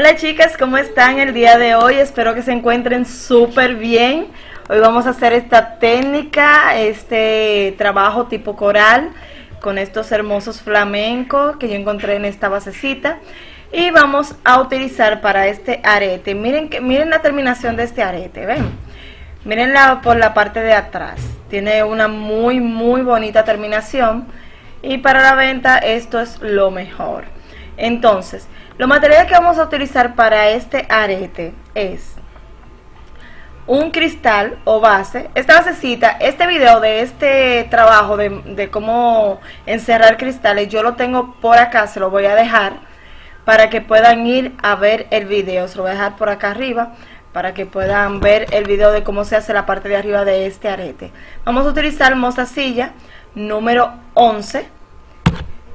Hola chicas, ¿cómo están el día de hoy? Espero que se encuentren súper bien. Hoy vamos a hacer esta técnica, este trabajo tipo coral con estos hermosos flamencos que yo encontré en esta basecita. Y vamos a utilizar para este arete, miren, que, miren la terminación de este arete, ven. Mirenla por la parte de atrás. Tiene una muy, muy bonita terminación. Y para la venta esto es lo mejor. Entonces, los materiales que vamos a utilizar para este arete es un cristal o base. Esta basecita, este video de este trabajo de, cómo encerrar cristales, yo lo tengo por acá, se lo voy a dejar para que puedan ir a ver el video. Se lo voy a dejar por acá arriba para que puedan ver el video de cómo se hace la parte de arriba de este arete. Vamos a utilizar mostacilla número 11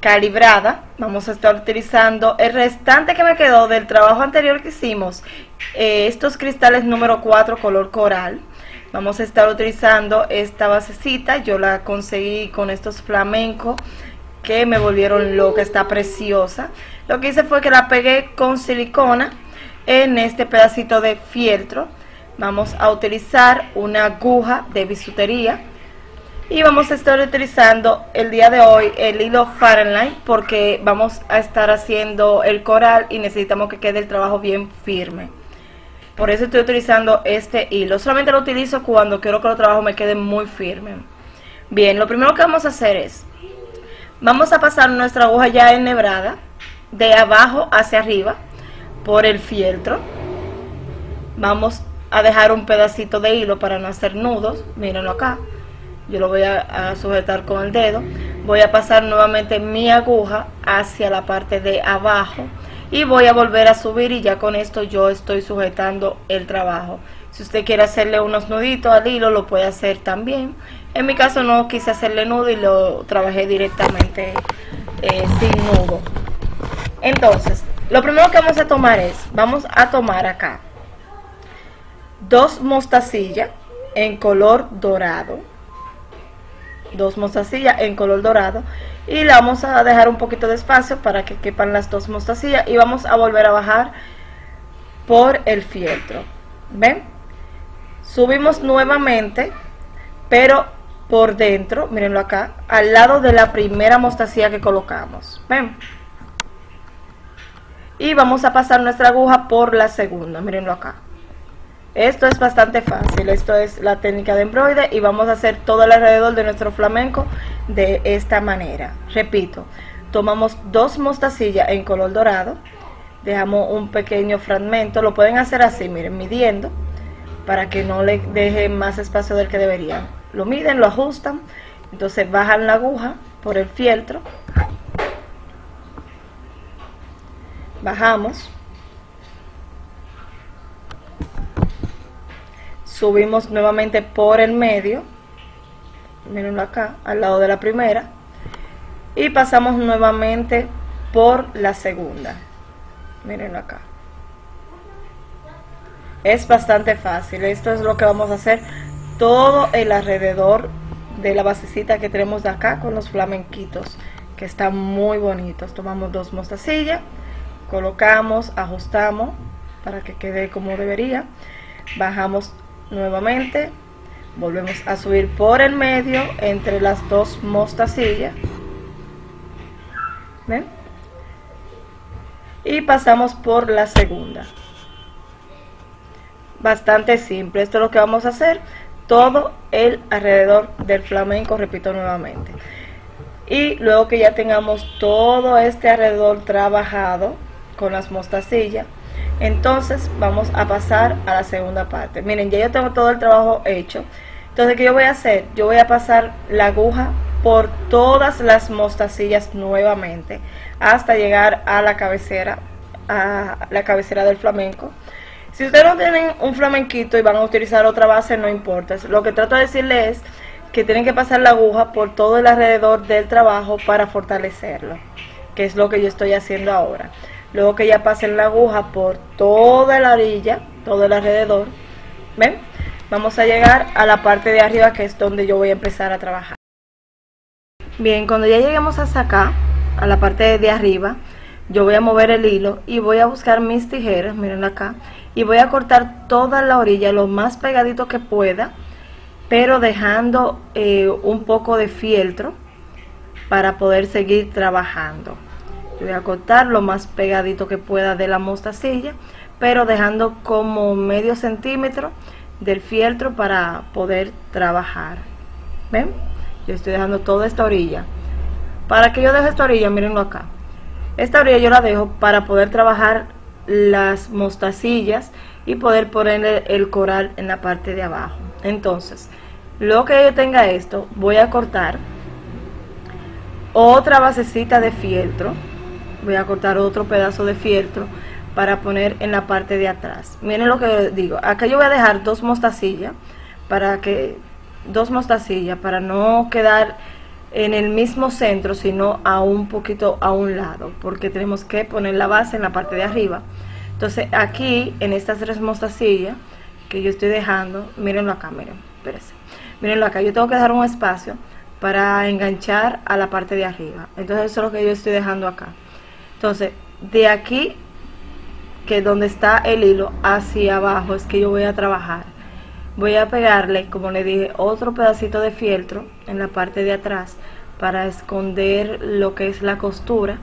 calibrada. Vamos a estar utilizando el restante que me quedó del trabajo anterior que hicimos. Eh, estos cristales número 4 color coral. Vamos a estar utilizando esta basecita. Yo la conseguí con estos flamencos que me volvieron loca. Está preciosa. Lo que hice fue que la pegué con silicona en este pedacito de fieltro. Vamos a utilizar una aguja de bisutería y vamos a estar utilizando el día de hoy el hilo Fahrenheit porque vamos a estar haciendo el coral y necesitamos que quede el trabajo bien firme. Por eso estoy utilizando este hilo. Solamente lo utilizo cuando quiero que el trabajo me quede muy firme. Bien, lo primero que vamos a hacer es, vamos a pasar nuestra aguja ya enhebrada de abajo hacia arriba por el fieltro. Vamos a dejar un pedacito de hilo para no hacer nudos. Mírenlo acá yo lo voy a, sujetar con el dedo, voy a pasar nuevamente mi aguja hacia la parte de abajo y voy a volver a subir y ya con esto yo estoy sujetando el trabajo. Si usted quiere hacerle unos nuditos al hilo lo puede hacer también. En mi caso no quise hacerle nudo y lo trabajé directamente eh, sin nudo. Entonces, lo primero que vamos a tomar es, vamos a tomar acá dos mostacillas en color dorado dos mostacillas en color dorado. Y la vamos a dejar un poquito de espacio para que quepan las dos mostacillas y vamos a volver a bajar por el fieltro. Ven subimos nuevamente pero por dentro mirenlo acá al lado de la primera mostacilla que colocamos. Ven y vamos a pasar nuestra aguja por la segunda mirenlo acá esto es bastante fácil, esto es la técnica de embroide y vamos a hacer todo el alrededor de nuestro flamenco de esta manera. Repito, tomamos dos mostacillas en color dorado, dejamos un pequeño fragmento, lo pueden hacer así, miren, midiendo, para que no le dejen más espacio del que deberían. Lo miden, lo ajustan, entonces bajan la aguja por el fieltro, bajamos, subimos nuevamente por el medio mirenlo acá al lado de la primera y pasamos nuevamente por la segunda. Mirenlo acá. Es bastante fácil. Esto es lo que vamos a hacer todo el alrededor de la basecita que tenemos de acá con los flamenquitos que están muy bonitos. Tomamos dos mostacillas colocamos ajustamos para que quede como debería. Bajamos nuevamente volvemos a subir por el medio entre las dos mostacillas. Y pasamos por la segunda. Bastante simple. Esto es lo que vamos a hacer. Todo el alrededor del flamenco repito nuevamente. Y luego que ya tengamos todo este alrededor trabajado con las mostacillas entonces vamos a pasar a la segunda parte. Miren, ya yo tengo todo el trabajo hecho. Entonces, ¿qué yo voy a hacer? Yo voy a pasar la aguja por todas las mostacillas nuevamente hasta llegar a la cabecera, a la cabecera del flamenco. Si ustedes no tienen un flamenquito y van a utilizar otra base, no importa. Lo que trato de decirles es que tienen que pasar la aguja por todo el alrededor del trabajo para fortalecerlo, que es lo que yo estoy haciendo ahora luego que ya pasen la aguja por toda la orilla, todo el alrededor, ¿ven? Vamos a llegar a la parte de arriba que es donde yo voy a empezar a trabajar. Bien, cuando ya lleguemos hasta acá, a la parte de arriba, yo voy a mover el hilo y voy a buscar mis tijeras, miren acá, y voy a cortar toda la orilla lo más pegadito que pueda, pero dejando eh, un poco de fieltro para poder seguir trabajando. Voy a cortar lo más pegadito que pueda de la mostacilla, pero dejando como medio centímetro del fieltro para poder trabajar. ¿Ven? Yo estoy dejando toda esta orilla. Para que yo deje esta orilla, mírenlo acá. Esta orilla yo la dejo para poder trabajar las mostacillas y poder poner el coral en la parte de abajo. Entonces, luego que yo tenga esto, voy a cortar otra basecita de fieltro. Voy a cortar otro pedazo de fieltro para poner en la parte de atrás. Miren lo que digo. Acá yo voy a dejar dos mostacillas para que dos mostacillas para no quedar en el mismo centro, sino a un poquito a un lado, porque tenemos que poner la base en la parte de arriba. Entonces aquí, en estas tres mostacillas que yo estoy dejando, mírenlo acá, miren, espérense. Mírenlo acá, yo tengo que dejar un espacio para enganchar a la parte de arriba. Entonces eso es lo que yo estoy dejando acá. Entonces, de aquí, que donde está el hilo, hacia abajo, es que yo voy a trabajar voy a pegarle como le dije otro pedacito de fieltro en la parte de atrás para esconder lo que es la costura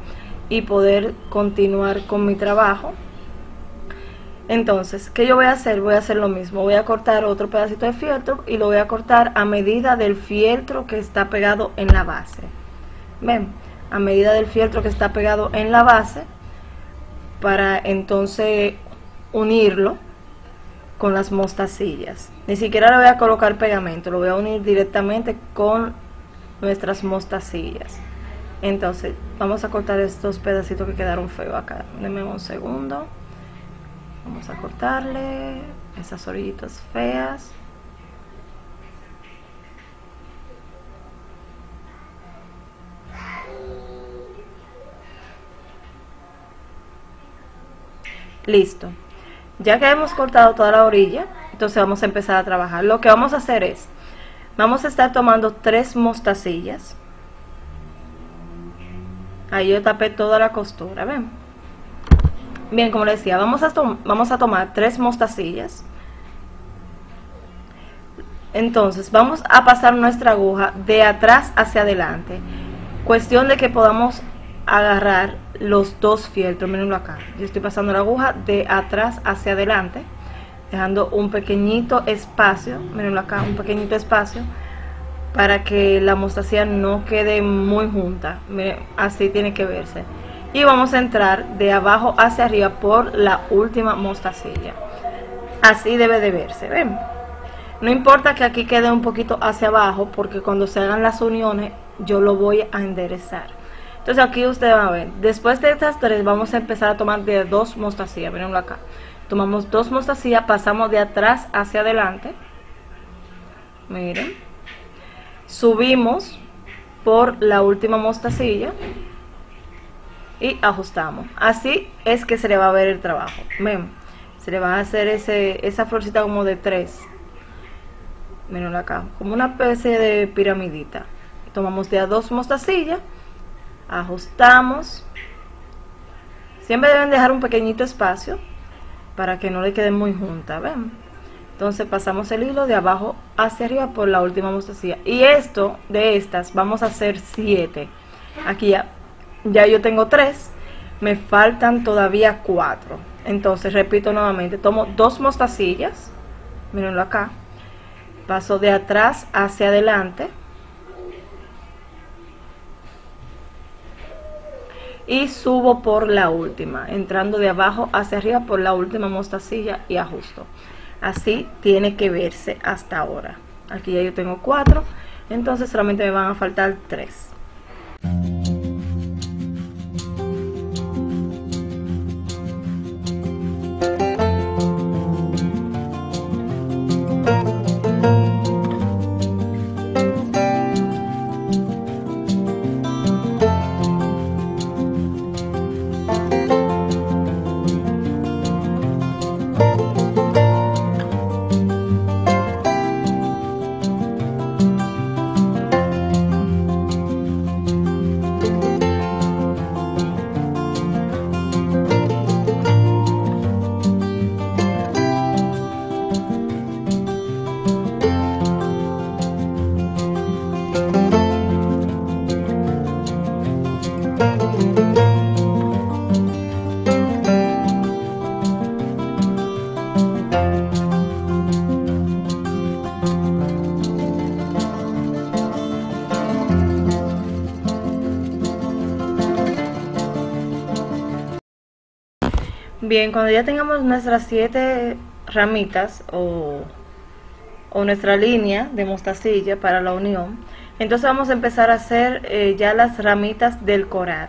y poder continuar con mi trabajo entonces, ¿qué yo voy a hacer? Voy a hacer lo mismo, voy a cortar otro pedacito de fieltro y lo voy a cortar a medida del fieltro que está pegado en la base. Ven, a medida del fieltro que está pegado en la base para entonces unirlo con las mostacillas. Ni siquiera le voy a colocar pegamento, lo voy a unir directamente con nuestras mostacillas. Entonces, vamos a cortar estos pedacitos que quedaron feos acá. Denme un segundo. Vamos a cortarle esas orillitas feas. Listo. Ya que hemos cortado toda la orilla, entonces vamos a empezar a trabajar. Lo que vamos a hacer es, vamos a estar tomando tres mostacillas. Ahí yo tapé toda la costura, ¿ven? Bien, como les decía, vamos a, vamos a tomar tres mostacillas. Entonces, vamos a pasar nuestra aguja de atrás hacia adelante. Cuestión de que podamos agarrar los dos fieltros, mirenlo acá. Yo estoy pasando la aguja de atrás hacia adelante, dejando un pequeñito espacio, mirenlo acá, un pequeñito espacio para que la mostacilla no quede muy junta. así tiene que verse. Y vamos a entrar de abajo hacia arriba por la última mostacilla. Así debe de verse, ¿ven? No importa que aquí quede un poquito hacia abajo porque cuando se hagan las uniones yo lo voy a enderezar. Entonces aquí ustedes van a ver, después de estas tres vamos a empezar a tomar de dos mostacillas, mirenlo acá. Tomamos dos mostacillas, pasamos de atrás hacia adelante. Miren. Subimos por la última mostacilla y ajustamos. Así es que se le va a ver el trabajo. Ven, se le va a hacer ese, esa florcita como de tres. Miren acá, como una especie de piramidita. Tomamos de a dos mostacillas ajustamos. Siempre deben dejar un pequeñito espacio para que no le quede muy junta ven entonces pasamos el hilo de abajo hacia arriba por la última mostacilla. Y esto de estas vamos a hacer siete. Aquí ya ya yo tengo tres. Me faltan todavía cuatro. Entonces repito nuevamente tomo dos mostacillas. Mírenlo acá. Paso de atrás hacia adelante y subo por la última, entrando de abajo hacia arriba por la última mostacilla y ajusto. Así tiene que verse hasta ahora. Aquí ya yo tengo cuatro, entonces solamente me van a faltar tres. Bien, cuando ya tengamos nuestras siete ramitas o, o nuestra línea de mostacilla para la unión, entonces vamos a empezar a hacer eh, ya las ramitas del coral.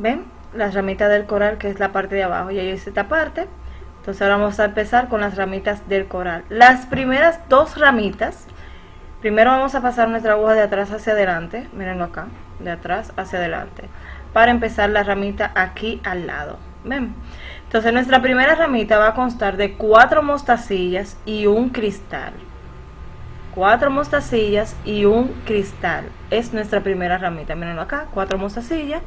¿Ven? Las ramitas del coral que es la parte de abajo. Ya hice esta parte. Entonces ahora vamos a empezar con las ramitas del coral. Las primeras dos ramitas, primero vamos a pasar nuestra aguja de atrás hacia adelante. Mírenlo acá, de atrás hacia adelante. Para empezar la ramita aquí al lado. ¿Ven? Entonces nuestra primera ramita va a constar de cuatro mostacillas y un cristal cuatro mostacillas y un cristal. Es nuestra primera ramita. Mírenlo acá, cuatro mostacillas,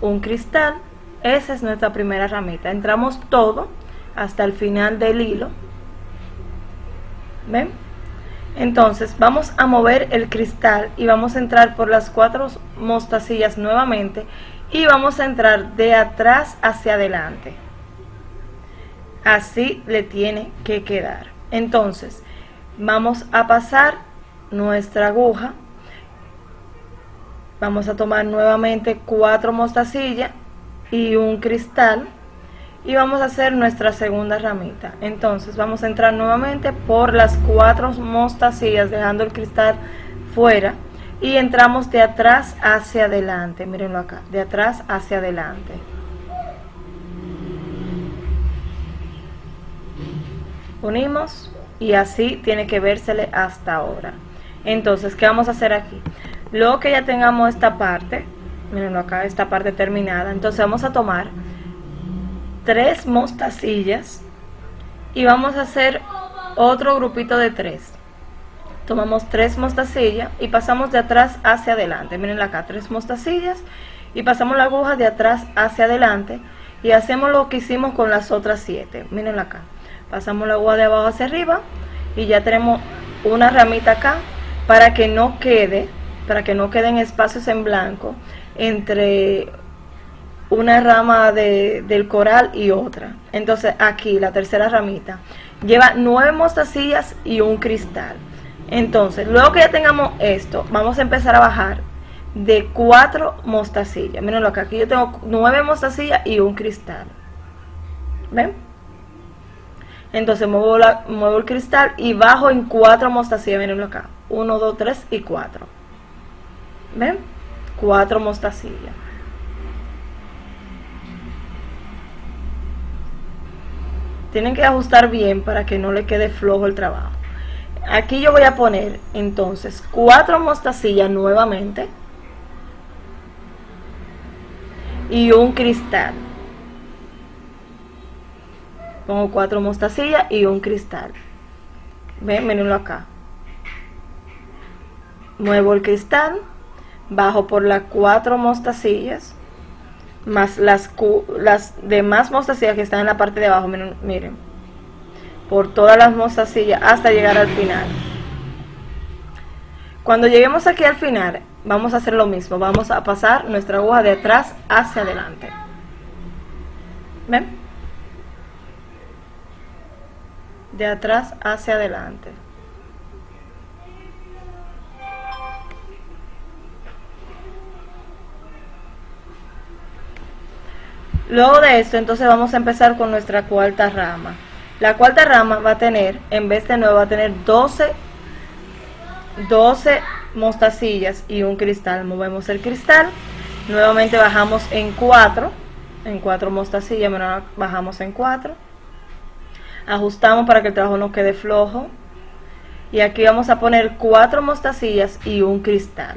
un cristal. Esa es nuestra primera ramita. Entramos todo hasta el final del hilo. ¿Ven? Entonces vamos a mover el cristal y vamos a entrar por las cuatro mostacillas nuevamente y vamos a entrar de atrás hacia adelante. Así le tiene que quedar. Entonces, vamos a pasar nuestra aguja vamos a tomar nuevamente cuatro mostacillas y un cristal y vamos a hacer nuestra segunda ramita entonces vamos a entrar nuevamente por las cuatro mostacillas dejando el cristal fuera y entramos de atrás hacia adelante. Mírenlo acá de atrás hacia adelante. Unimos y así tiene que vérsele hasta ahora. Entonces qué vamos a hacer aquí luego que ya tengamos esta parte miren acá esta parte terminada. Entonces vamos a tomar tres mostacillas y vamos a hacer otro grupito de tres tomamos tres mostacillas y pasamos de atrás hacia adelante. Miren acá tres mostacillas y pasamos la aguja de atrás hacia adelante y hacemos lo que hicimos con las otras siete. Miren acá pasamos la aguja de abajo hacia arriba y ya tenemos una ramita acá para que no quede para que no queden espacios en blanco entre una rama de, del coral y otra. Entonces aquí la tercera ramita. Lleva nueve mostacillas y un cristal entonces luego que ya tengamos esto vamos a empezar a bajar de cuatro mostacillas miren lo que aquí yo tengo nueve mostacillas y un cristal ven entonces muevo, el cristal y bajo en cuatro mostacillas. Mirenlo acá. 1, 2, 3 y 4. ¿Ven? Cuatro mostacillas. Tienen que ajustar bien para que no le quede flojo el trabajo. Aquí yo voy a poner entonces cuatro mostacillas nuevamente y un cristal. Pongo cuatro mostacillas y un cristal. Ven, mírenlo acá. Muevo el cristal bajo por las cuatro mostacillas más las, demás mostacillas que están en la parte de abajo miren por todas las mostacillas hasta llegar al final cuando lleguemos aquí al final vamos a hacer lo mismo vamos a pasar nuestra aguja de atrás hacia adelante ven de atrás hacia adelante. Luego de esto, entonces vamos a empezar con nuestra cuarta rama. La cuarta rama va a tener, en vez de 9, va a tener 12, 12 mostacillas y un cristal. Movemos el cristal, nuevamente bajamos en 4, en 4 mostacillas, bajamos en 4 ajustamos para que el trabajo no quede flojo. Y aquí vamos a poner cuatro mostacillas y un cristal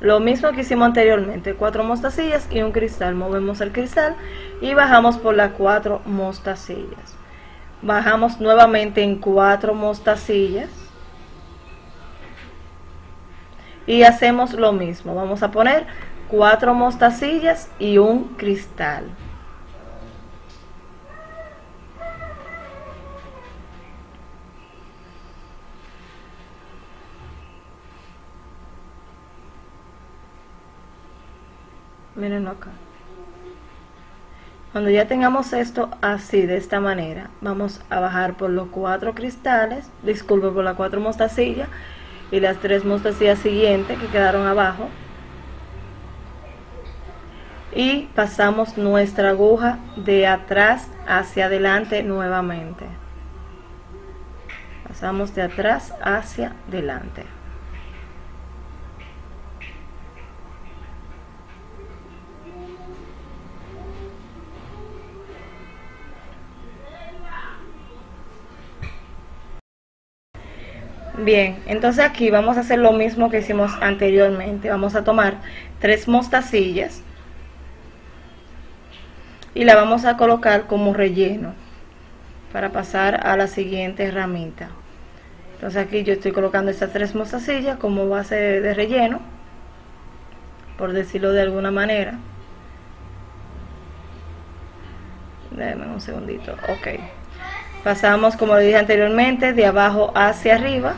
lo mismo que hicimos anteriormente cuatro mostacillas y un cristal. Movemos el cristal y bajamos por las cuatro mostacillas. Bajamos nuevamente en cuatro mostacillas y hacemos lo mismo. Vamos a poner cuatro mostacillas y un cristal miren acá. Cuando ya tengamos esto así de esta manera vamos a bajar por los cuatro cristales disculpe por las cuatro mostacillas y las tres mostacillas siguientes que quedaron abajo. Y pasamos nuestra aguja de atrás hacia adelante nuevamente. Pasamos de atrás hacia adelante Bien, entonces aquí vamos a hacer lo mismo que hicimos anteriormente. Vamos a tomar tres mostacillas y la vamos a colocar como relleno para pasar a la siguiente ramita. Entonces aquí yo estoy colocando estas tres mostacillas como base de relleno, por decirlo de alguna manera. Déjenme un segundito. Ok. Pasamos, como le dije anteriormente, de abajo hacia arriba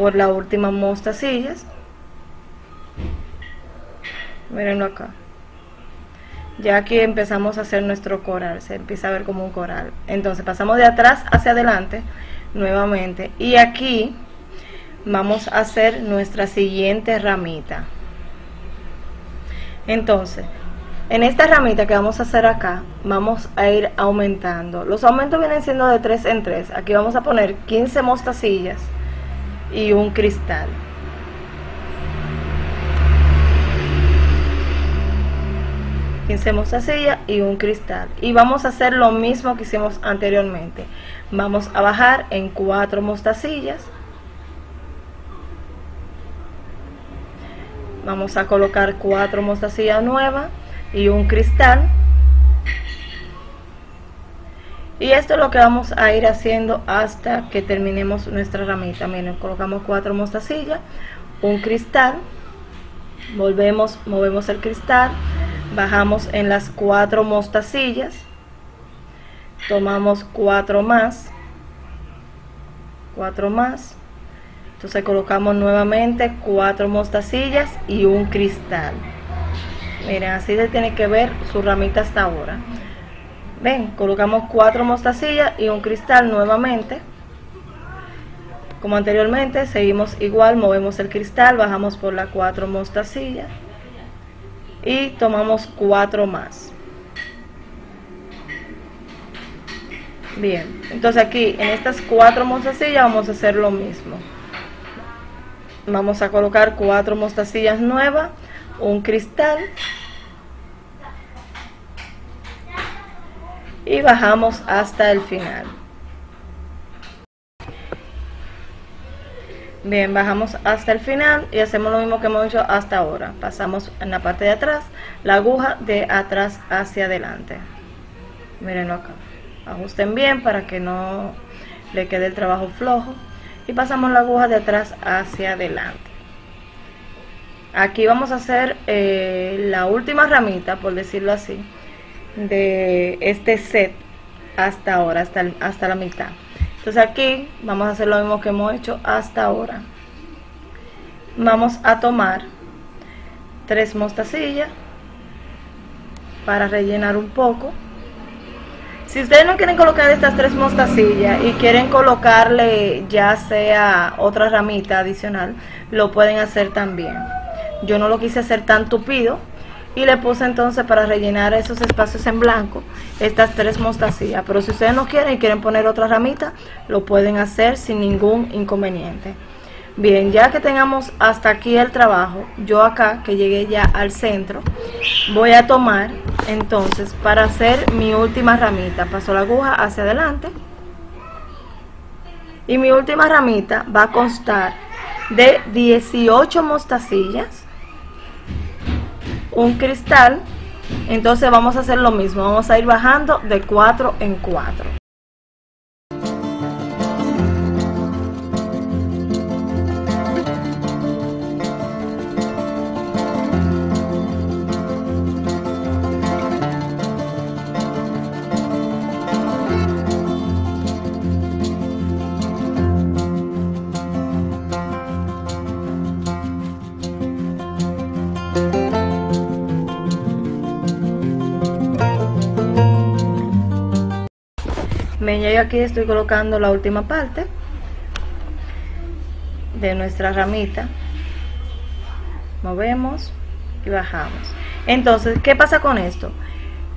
por la última mostacillas. Mírenlo acá. Ya aquí empezamos a hacer nuestro coral, se empieza a ver como un coral. Entonces pasamos de atrás hacia adelante nuevamente y aquí vamos a hacer nuestra siguiente ramita. Entonces, en esta ramita que vamos a hacer acá, vamos a ir aumentando. Los aumentos vienen siendo de 3 en 3. Aquí vamos a poner 15 mostacillas y un cristal. Pincemos mostacilla y un cristal. Y vamos a hacer lo mismo que hicimos anteriormente. Vamos a bajar en cuatro mostacillas. Vamos a colocar cuatro mostacillas nuevas y un cristal. Y esto es lo que vamos a ir haciendo hasta que terminemos nuestra ramita. Miren, colocamos cuatro mostacillas, un cristal, volvemos, movemos el cristal, bajamos en las cuatro mostacillas, tomamos cuatro más, cuatro más, entonces colocamos nuevamente cuatro mostacillas y un cristal. Miren, así se tiene que ver su ramita hasta ahora. Ven, colocamos cuatro mostacillas y un cristal nuevamente. Como anteriormente, seguimos igual, movemos el cristal, bajamos por las cuatro mostacillas y tomamos cuatro más. Bien, entonces aquí en estas cuatro mostacillas vamos a hacer lo mismo. Vamos a colocar cuatro mostacillas nuevas, un cristal y bajamos hasta el final. Bien, bajamos hasta el final y hacemos lo mismo que hemos hecho hasta ahora. Pasamos en la parte de atrás, la aguja de atrás hacia adelante. Mirenlo acá. Ajusten bien para que no le quede el trabajo flojo. Y pasamos la aguja de atrás hacia adelante. Aquí vamos a hacer eh, la última ramita, por decirlo así de este set hasta ahora, hasta, hasta la mitad. Entonces aquí vamos a hacer lo mismo que hemos hecho hasta ahora. Vamos a tomar tres mostacillas para rellenar un poco. Si ustedes no quieren colocar estas tres mostacillas y quieren colocarle ya sea otra ramita adicional, lo pueden hacer también. Yo no lo quise hacer tan tupido y le puse entonces para rellenar esos espacios en blanco estas tres mostacillas. Pero si ustedes no quieren y quieren poner otra ramita lo pueden hacer sin ningún inconveniente. Bien ya que tengamos hasta aquí el trabajo yo acá que llegué ya al centro voy a tomar entonces para hacer mi última ramita. Paso la aguja hacia adelante. Y mi última ramita va a constar de 18 mostacillas un cristal entonces vamos a hacer lo mismo vamos a ir bajando de 4 en 4 aquí estoy colocando la última parte de nuestra ramita. Movemos y bajamos. Entonces, ¿qué pasa con esto?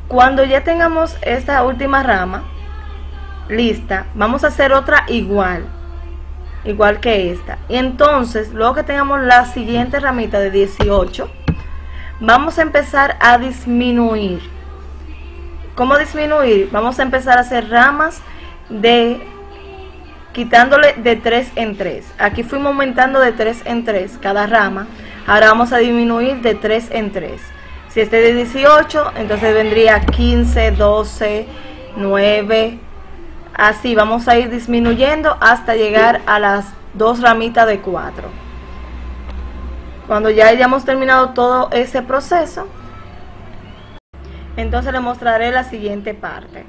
Cuando ya tengamos esta última rama lista, vamos a hacer otra igual, igual que esta. Y entonces, luego que tengamos la siguiente ramita de 18, vamos a empezar a disminuir. ¿Cómo disminuir? Vamos a empezar a hacer ramas de quitándole de 3 en 3. Aquí fuimos aumentando de 3 en 3 cada rama. Ahora vamos a disminuir de 3 en 3. Si este de 18, entonces vendría 15, 12, 9. Así vamos a ir disminuyendo hasta llegar a las dos ramitas de 4. Cuando ya hayamos terminado todo ese proceso, entonces le mostraré la siguiente parte.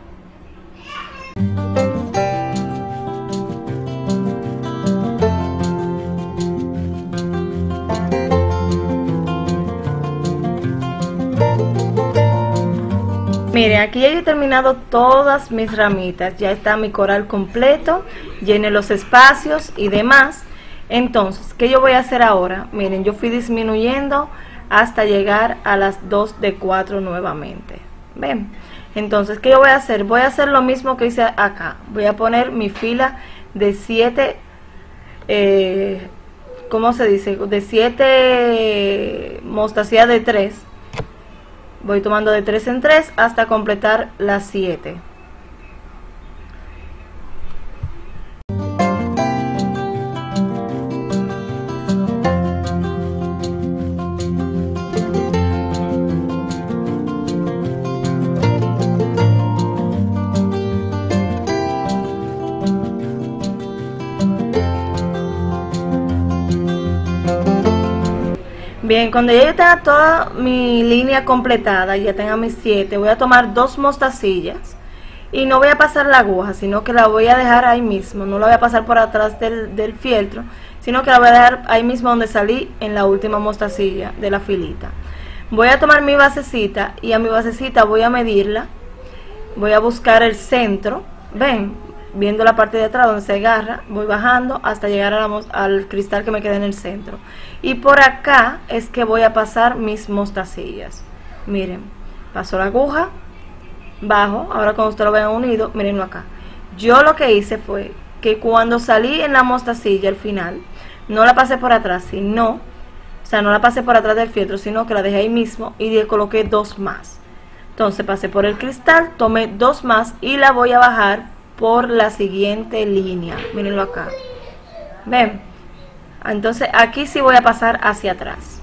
Miren, aquí ya he terminado todas mis ramitas, ya está mi coral completo, llené los espacios y demás. Entonces, ¿qué yo voy a hacer ahora? Miren, yo fui disminuyendo hasta llegar a las 2 de 4 nuevamente. ¿Ven? Entonces, ¿qué yo voy a hacer? Voy a hacer lo mismo que hice acá. Voy a poner mi fila de 7, eh, ¿cómo se dice? De 7 mostacillas de 3 voy tomando de 3 en 3 hasta completar las 7 Cuando ya tenga toda mi línea completada, ya tenga mis 7, voy a tomar dos mostacillas y no voy a pasar la aguja, sino que la voy a dejar ahí mismo, no la voy a pasar por atrás del, del fieltro, sino que la voy a dejar ahí mismo donde salí en la última mostacilla de la filita. Voy a tomar mi basecita y a mi basecita voy a medirla, voy a buscar el centro, ven, viendo la parte de atrás donde se agarra, voy bajando hasta llegar al cristal que me queda en el centro. Y por acá es que voy a pasar mis mostacillas. Miren, paso la aguja, bajo, ahora cuando ustedes lo vean unido, mirenlo acá. Yo lo que hice fue que cuando salí en la mostacilla al final, no la pasé por atrás, sino, o sea, no la pasé por atrás del fieltro, sino que la dejé ahí mismo y le coloqué dos más. Entonces pasé por el cristal, tomé dos más y la voy a bajar por la siguiente línea. Mírenlo acá. Ven. Entonces aquí sí voy a pasar hacia atrás.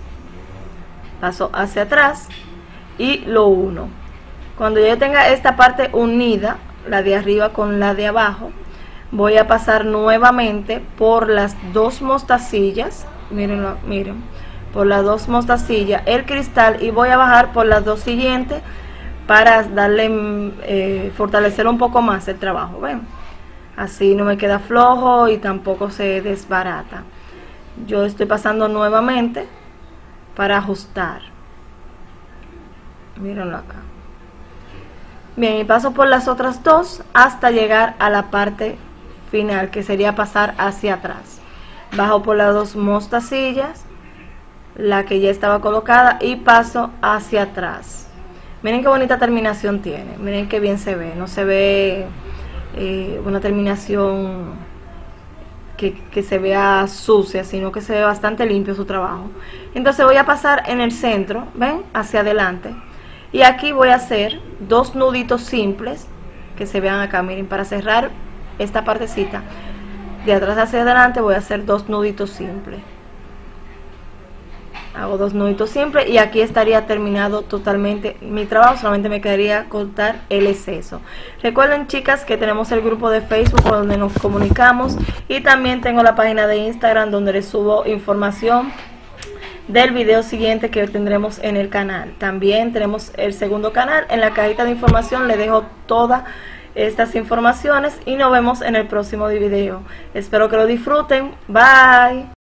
Paso hacia atrás y lo uno. Cuando yo tenga esta parte unida, la de arriba con la de abajo, voy a pasar nuevamente por las dos mostacillas. Mírenlo, miren. Por las dos mostacillas, el cristal y voy a bajar por las dos siguientes para darle, eh, fortalecer un poco más el trabajo, ¿ven? Así no me queda flojo y tampoco se desbarata. Yo estoy pasando nuevamente para ajustar. Mírenlo acá. Bien, y paso por las otras dos hasta llegar a la parte final, que sería pasar hacia atrás. Bajo por las dos mostacillas, la que ya estaba colocada, y paso hacia atrás. Miren qué bonita terminación tiene, miren qué bien se ve, no se ve eh, una terminación que, que, se vea sucia, sino que se ve bastante limpio su trabajo. Entonces voy a pasar en el centro, ven, hacia adelante. Y aquí voy a hacer dos nuditos simples, que se vean acá, miren, para cerrar esta partecita. De atrás hacia adelante voy a hacer dos nuditos simples hago dos nuditos siempre y aquí estaría terminado totalmente mi trabajo solamente me quedaría cortar el exceso. Recuerden chicas que tenemos el grupo de facebook donde nos comunicamos y también tengo la página de instagram donde les subo información del video siguiente que tendremos en el canal. También tenemos el segundo canal. En la cajita de información le dejo todas estas informaciones y nos vemos en el próximo video. Espero que lo disfruten. Bye